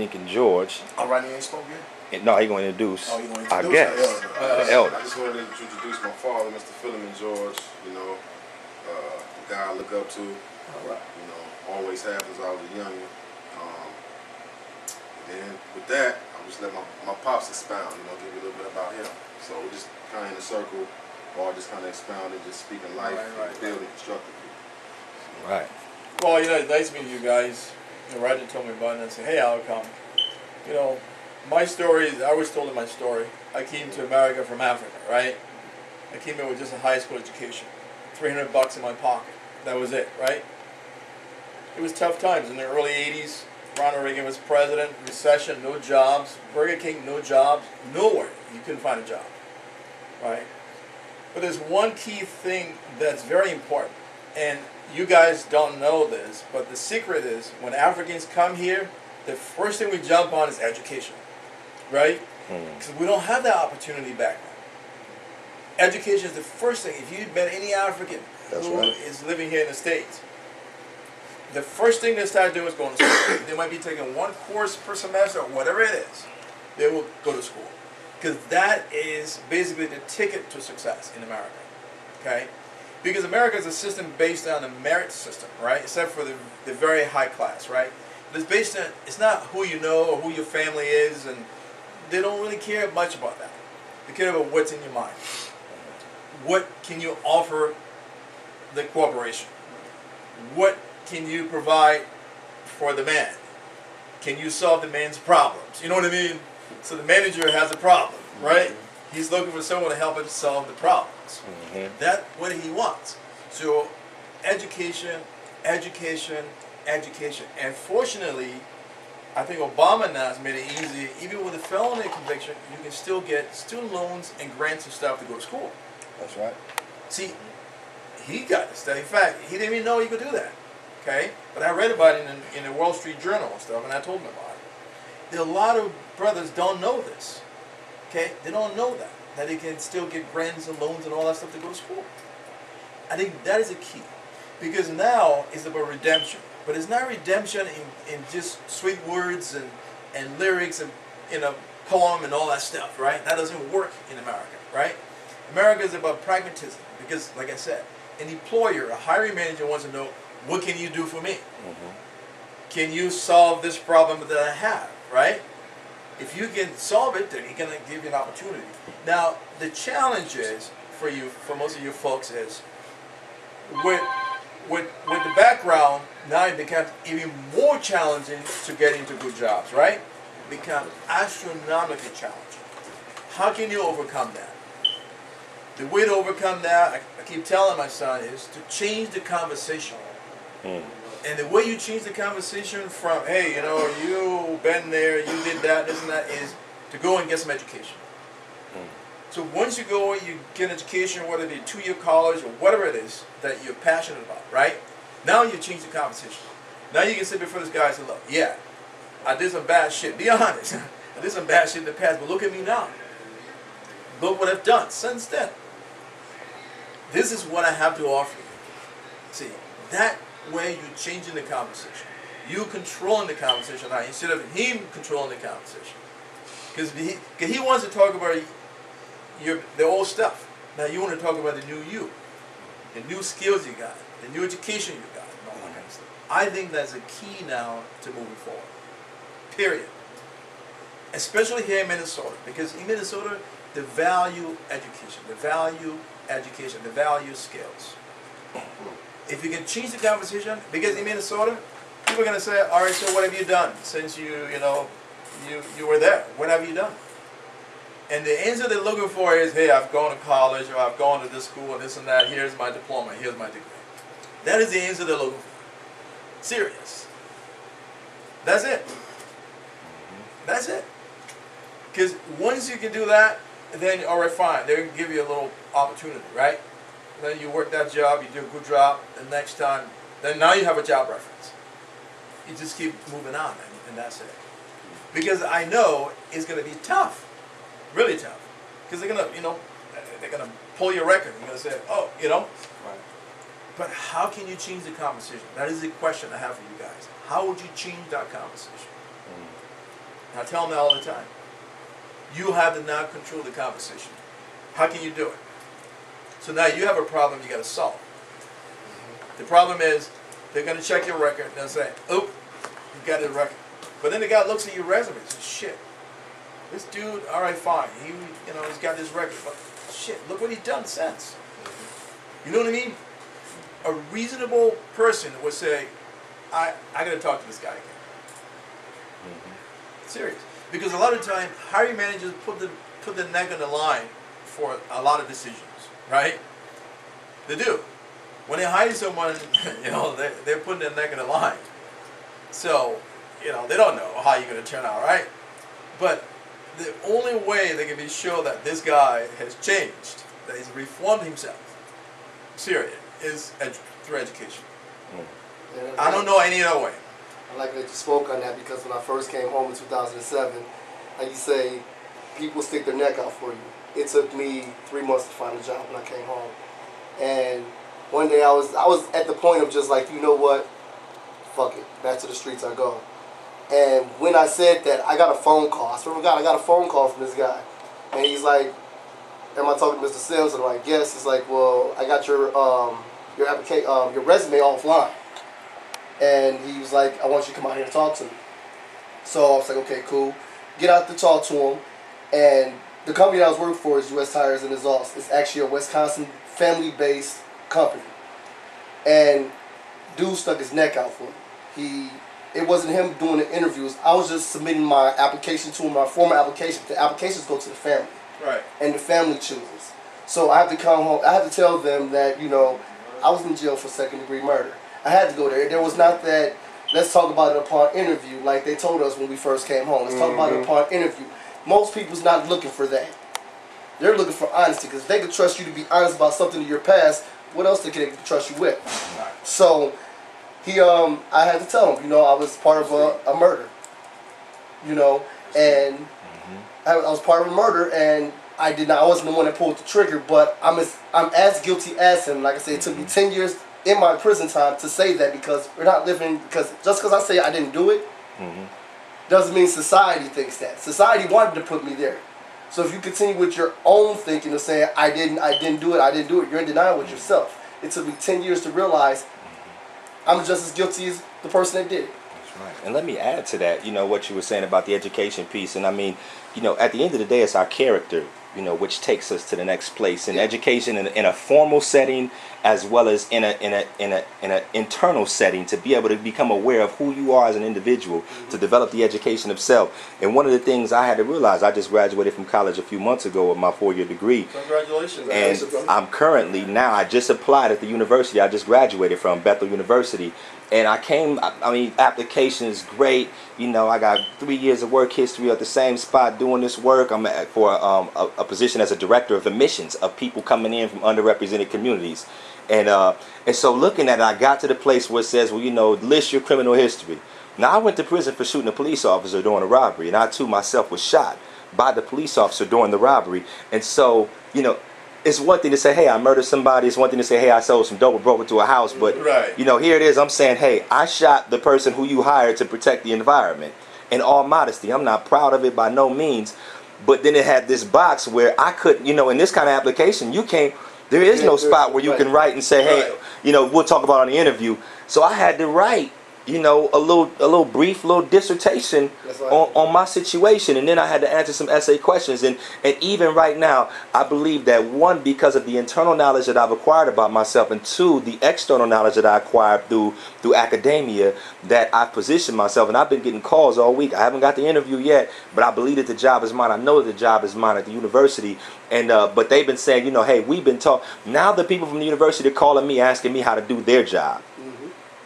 Lincoln George. Oh, Rodney ain't spoke yet? And, no, he going to introduce Oh, gonna our introduce our guest, elder. the elder. I just wanted to introduce my father, Mr. Philemon George. You know, uh, the guy I look up to. All right. You know, always have since I was a youngin. Um, and then with that, I'll just let my, my pops expound. You know, give you a little bit about him. So we're just kind of in a circle, all just kind of expounding, just speaking life, Right, right, right. building constructively. Right. Well, you know, it's nice meeting you guys. Know, Roger told me about it and I said, hey, I'll come. You know, my story is, I always told him my story. I came to America from Africa, right? I came here with just a high school education. 300 bucks in my pocket. That was it, right? It was tough times in the early 80s. Ronald Reagan was president, recession, no jobs. Burger King, no jobs. Nowhere. You couldn't find a job, right? But there's one key thing that's very important. And you guys don't know this, but the secret is when Africans come here, the first thing we jump on is education, right? Hmm. Because we don't have that opportunity back then. Education is the first thing. If you met any African That's who right. is living here in the States, the first thing they start doing is going to school. they might be taking one course per semester or whatever it is. They will go to school. Because that is basically the ticket to success in America. Okay? Because America is a system based on a merit system, right? Except for the, the very high class, right? But it's based on, it's not who you know or who your family is, and they don't really care much about that. They care about what's in your mind. What can you offer the corporation? What can you provide for the man? Can you solve the man's problems? You know what I mean? So the manager has a problem, right? He's looking for someone to help him solve the problems. hmm That's what he wants. So, education, education, education. And fortunately, I think Obama now has made it easy. Even with a felony conviction, you can still get student loans and grants and stuff to go to school. That's right. See, he got this. In fact, he didn't even know he could do that. Okay? But I read about it in, in the Wall Street Journal and stuff, and I told him about it. A lot of brothers don't know this. Okay? They don't know that. That they can still get grants and loans and all that stuff to go to school. I think that is a key. Because now it's about redemption. But it's not redemption in, in just sweet words and, and lyrics and in a poem and all that stuff, right? That doesn't work in America, right? America is about pragmatism. Because, like I said, an employer, a hiring manager wants to know, what can you do for me? hmm Can you solve this problem that I have, right? If you can solve it, then he's gonna give you an opportunity. Now, the challenge is for you, for most of you folks, is with with with the background now it becomes even more challenging to get into good jobs, right? It becomes astronomically challenging. How can you overcome that? The way to overcome that, I, I keep telling my son, is to change the conversation. Mm. And the way you change the conversation from, hey, you know, you been there, you did that, this and that, is to go and get some education. Hmm. So once you go and you get an education, whether it be two-year college or whatever it is that you're passionate about, right? Now you change the conversation. Now you can sit before this guy and say, look, yeah, I did some bad shit. Be honest. I did some bad shit in the past, but look at me now. Look what I've done since then. This is what I have to offer you. See, that way you're changing the conversation. You controlling the conversation now instead of him controlling the conversation. Because he, 'cause he wants to talk about your the old stuff. Now you want to talk about the new you, the new skills you got, the new education you got, and all that kind of stuff. I think that's a key now to moving forward. Period. Especially here in Minnesota, because in Minnesota, the value education, the value education, the value skills. If you can change the conversation, because in Minnesota, people are gonna say, "All right, so what have you done since you, you know, you you were there? What have you done?" And the answer they're looking for is, "Hey, I've gone to college, or I've gone to this school, and this and that. Here's my diploma. Here's my degree." That is the answer they're looking for. Serious. That's it. Mm-hmm. That's it. Because once you can do that, then all right, fine. They can give you a little opportunity, right? Then you work that job, you do a good job. The next time, then now you have a job reference. You just keep moving on, and, and that's it. Because I know it's going to be tough, really tough. Because they're going to, you know, they're going to pull your record. They're going to say, oh, you know. Right. But how can you change the conversation? That is the question I have for you guys. How would you change that conversation? Mm. I tell them that all the time. You have to now control the conversation. How can you do it? So now you have a problem you got to solve. The problem is they're going to check your record and they'll say, "Oh, you got his record," but then the guy looks at your resume and says, "Shit, this dude, all right, fine. He, you know, he's got this record, but shit, look what he's done since." You know what I mean? A reasonable person would say, "I, I got to talk to this guy again." Serious. Because a lot of time, hiring managers put the put the neck on the line for a lot of decisions, right? They do. When they hire someone, you know, they, they're putting their neck in the line. So, you know, they don't know how you're going to turn out, right? But the only way they can be sure that this guy has changed, that he's reformed himself, serious, is edu- through education. Mm. And I don't know any other way. I like that you spoke on that because when I first came home in 2007, like you say, people stick their neck out for you. It took me three months to find a job when I came home, and one day I was I was at the point of just like you know what, fuck it, back to the streets I go. And when I said that, I got a phone call. I swear to God, I got a phone call from this guy, and he's like, "Am I talking to Mr. Sims?" And I'm like, "Yes." He's like, "Well, I got your um your application um your resume offline." and he was like, I want you to come out here and talk to me. So I was like, okay, cool. Get out to talk to him, and the company that I was working for is U.S. Tires and Exhaust. It's actually a Wisconsin family-based company, and dude stuck his neck out for me. He, it wasn't him doing the interviews. I was just submitting my application to him, my formal application. The applications go to the family Right. and the family chooses. So I have to come home. I have to tell them that you know I was in jail for second degree murder. I had to go there. There was not that. Let's talk about it upon interview, like they told us when we first came home. Let's talk about it mm-hmm. upon interview. Most people's not looking for that. They're looking for honesty because they can trust you to be honest about something in your past, what else they can trust you with? So he, um, I had to tell him, you know, I was part of a, a murder. You know, and mm-hmm. I, I was part of a murder, and I did not. I wasn't the one that pulled the trigger, but I'm as I'm as guilty as him. Like I said, it took me mm-hmm. ten years in my prison time to say that because we're not living. Because just because I say I didn't do it, mm-hmm. Doesn't mean society thinks that. Society wanted to put me there. So if you continue with your own thinking of saying I didn't, I didn't do it, I didn't do it, you're in denial with yourself. It took me ten years to realize I'm just as guilty as the person that did it. That's right. And let me add to that, you know, what you were saying about the education piece. And I mean, you know, at the end of the day, it's our character, you know, which takes us to the next place. And education in, in a formal setting as well as in a in a in a in an internal setting to be able to become aware of who you are as an individual, to mm-hmm. develop the education of self. And one of the things I had to realize, I just graduated from college a few months ago with my four year degree. Congratulations. And I'm currently now. I just applied at the university. I just graduated from Bethel University, and I came. I, mean, application is great. You know, I got three years of work history at the same spot doing this work. I'm at, for um, a, a position as a director of admissions of people coming in from underrepresented communities, and uh, and so looking at it, I got to the place where it says, well, you know, list your criminal history. Now I went to prison for shooting a police officer during a robbery, and I too myself was shot by the police officer during the robbery, and so you know it's one thing to say, hey, I murdered somebody. It's one thing to say, hey, I sold some dope or broke into a house. But, Right. you know, here it is. I'm saying, hey, I shot the person who you hired to protect the environment. In all modesty, I'm not proud of it by no means. But then it had this box where I couldn't, you know, in this kind of application, you can't, there is no spot where you can write and say, hey, you know, we'll talk about it on the interview. So I had to write, you know, a little, a little brief, little dissertation on, on my situation, and then I had to answer some essay questions. And and even right now, I believe that one, because of the internal knowledge that I've acquired about myself, and two, the external knowledge that I acquired through through academia, that I've positioned myself. And I've been getting calls all week. I haven't got the interview yet, but I believe that the job is mine. I know that the job is mine at the university. And uh, but they've been saying, you know, hey, we've been taught. Now the people from the university are calling me, asking me how to do their job.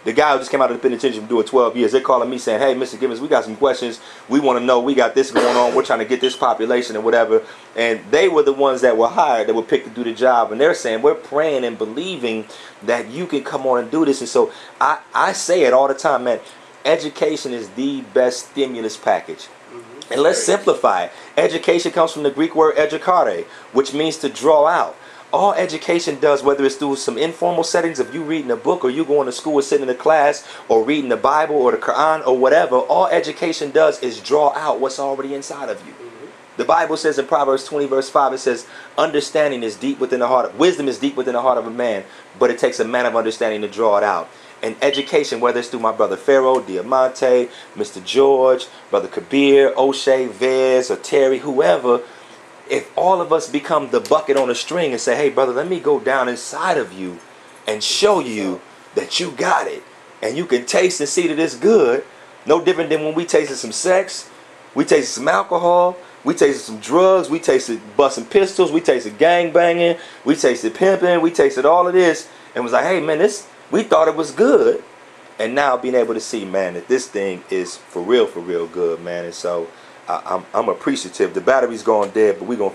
The guy who just came out of the penitentiary from doing 12 years, they're calling me saying, hey, Mr. Gibbons, we got some questions. We want to know. We got this going on. We're trying to get this population and whatever. And they were the ones that were hired that were picked to do the job. And they're saying, we're praying and believing that you can come on and do this. And so I, I say it all the time, man. Education is the best stimulus package. Mm-hmm. And let's simplify it. Education comes from the Greek word educare, which means to draw out. All education does, whether it's through some informal settings of you reading a book or you going to school or sitting in a class or reading the Bible or the Quran or whatever, all education does is draw out what's already inside of you. Mm-hmm. The Bible says in Proverbs 20, verse 5, it says, Understanding is deep within the heart, of, wisdom is deep within the heart of a man, but it takes a man of understanding to draw it out. And education, whether it's through my brother Pharaoh, Diamante, Mr. George, brother Kabir, O'Shea, Vez, or Terry, whoever, if all of us become the bucket on a string and say, hey, brother, let me go down inside of you and show you that you got it, and you can taste and see that it's good, no different than when we tasted some sex, we tasted some alcohol, we tasted some drugs, we tasted busting pistols, we tasted gang banging, we tasted pimping, we tasted all of this, and was like, hey, man, this, we thought it was good. And now being able to see, man, that this thing is for real, for real good, man. And so I, I'm, I'm appreciative. The battery's gone dead, but we're going to